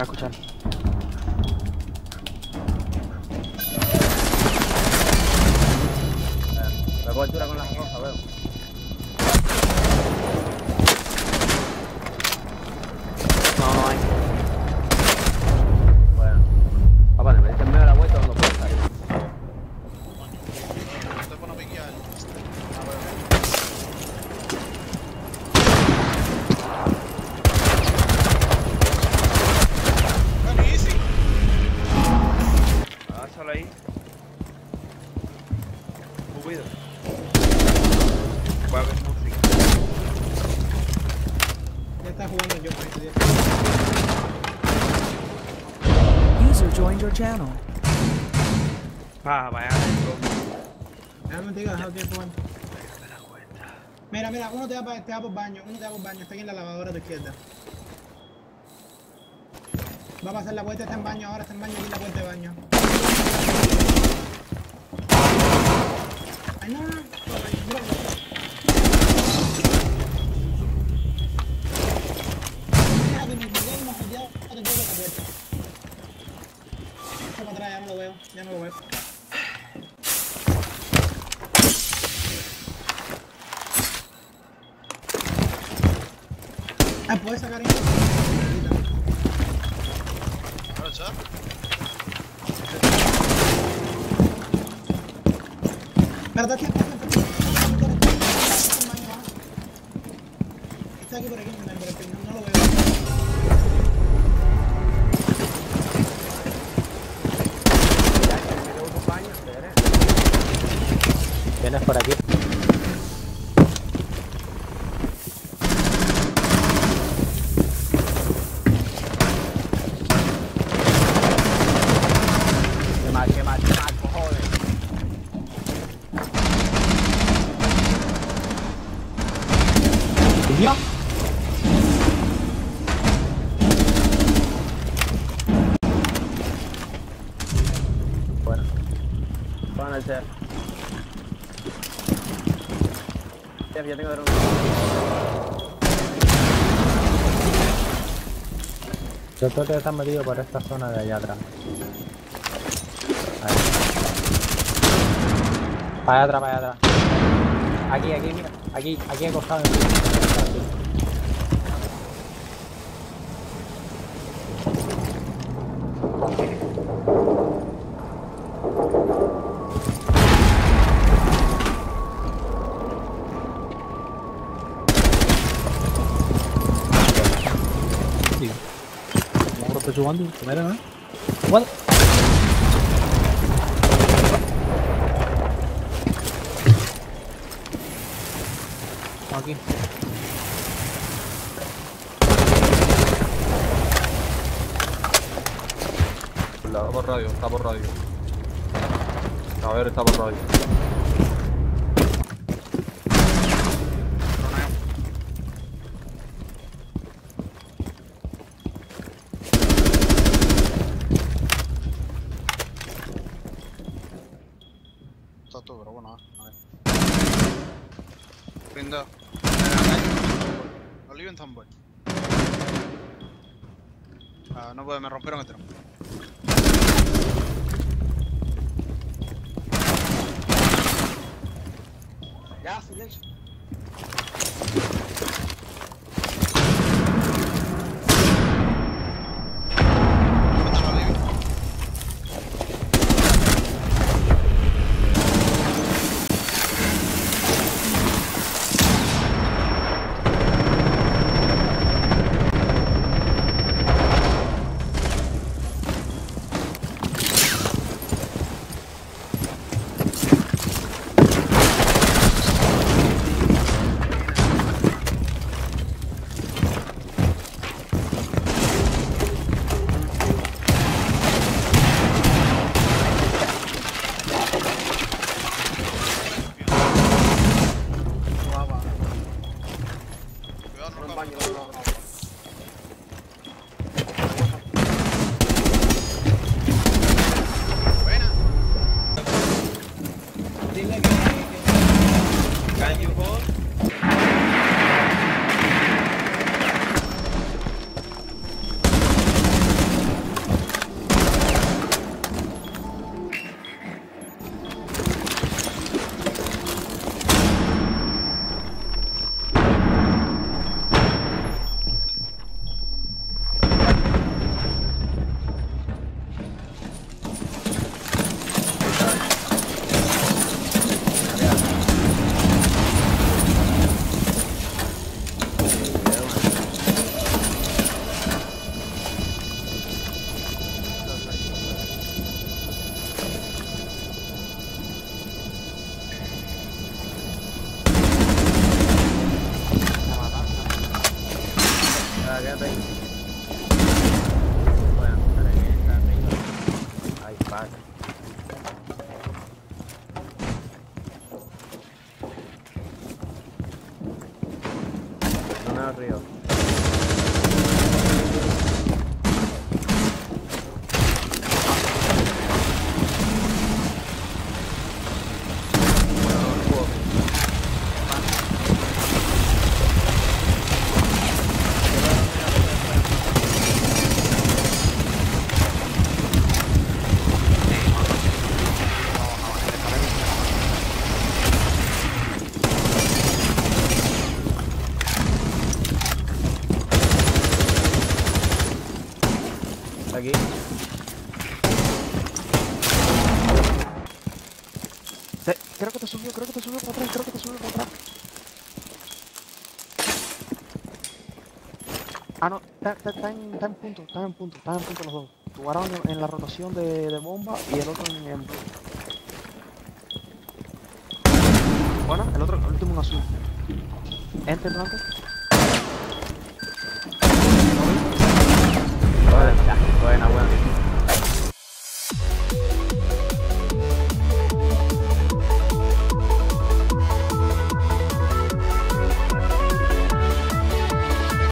a Voy a ver música. Ya está jugando yo con este día. User joined your channel. Ah, vaya adentro. Déjame te digo, deja tiempo, bueno. Mira, mira, uno te va, te va por baño, uno te va por baño, está aquí en la lavadora a tu izquierda. Va a pasar la vuelta, está en baño ahora, está en baño aquí en la puerta de baño. Ay, no, no, no. Mira, Mira, que mi video no ya te tengo la puerta. Echa para atrás, ya no lo veo, ya no lo veo. Ah, puedes sacar esto. Aquí, aquí, aquí. Está aquí por aquí, por aquí, no lo veo. Vienes por aquí. Al ser. Ya, ya tengo dron. Yo creo que están metidos por esta zona de allá atrás. Ahí. Para allá atrás, para allá atrás. Aquí, aquí, mira. Aquí, aquí acostado. en Ahora estoy jugando. Mira, ¿no? What? Aquí. Está por radio, está por radio. A ver, está por radio. Está todo, pero bueno, a ver. Brinda. Oliven Ah, no puede, me rompieron el tren. Ya, silencio. Can you hold? back. Aquí. Creo que te subió, creo que te subió para atrás, creo que te subió para atrás. Ah, no, está, está- en, está en punto, está en punto, está en punto los dos. Tu varón en, en la rotación de, de bomba y el otro en. Bueno, el otro, el último en azul. Enter blanco.